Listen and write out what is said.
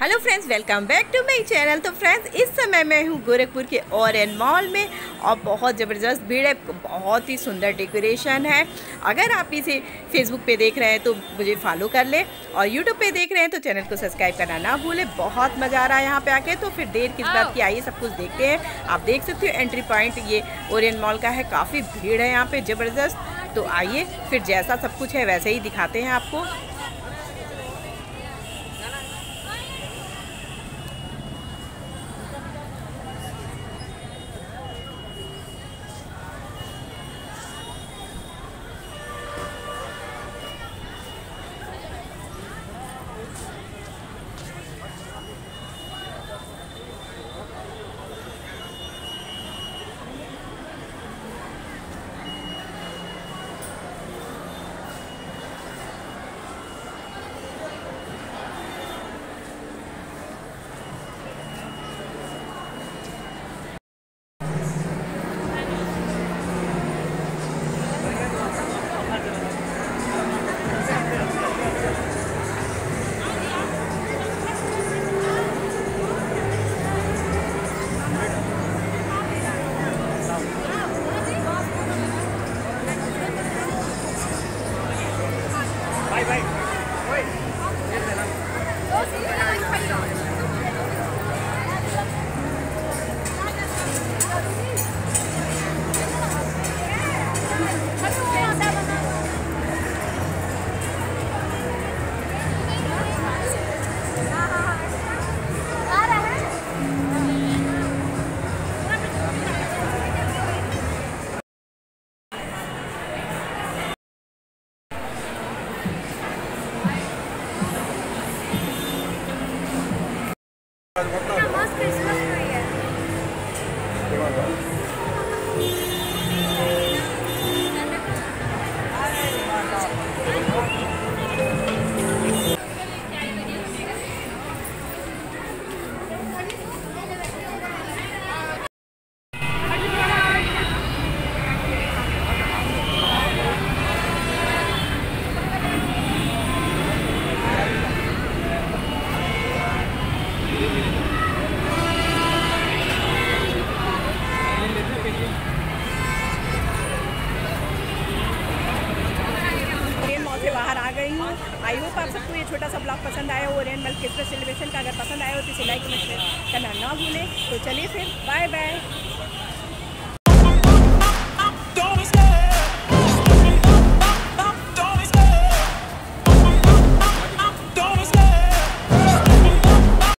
Hello friends welcome back to my channel तो friends इस समय मैं हूँ गोरखपुर के ओरेन मॉल में और बहुत ज़बरदस्त भीड़ है, बहुत ही सुंदर डेकोरेशन है। अगर आप इसे फेसबुक पे देख रहे हैं तो मुझे फॉलो कर ले और यूट्यूब पे देख रहे हैं तो चैनल को सब्सक्राइब करना ना भूलें। बहुत मज़ा आ रहा है यहाँ पे आके। तो फिर देर किस बात की आइए, सब कुछ देखते हैं। आप देख सकते हो एंट्री पॉइंट ये ओरियन मॉल का है। काफ़ी भीड़ है यहाँ पर ज़बरदस्त। तो आइए, फिर जैसा सब कुछ है वैसे ही दिखाते हैं आपको। right. Namaskar, sir. हूँ आई होप आप सबको ये छोटा सा ब्लॉग पसंद आया हो ओरियन मल्क क्रिसमस सेलिब्रेशन का अगर पसंद आया हो तो इसे लाइक करना ना भूलें। तो चलिए फिर बाय बाय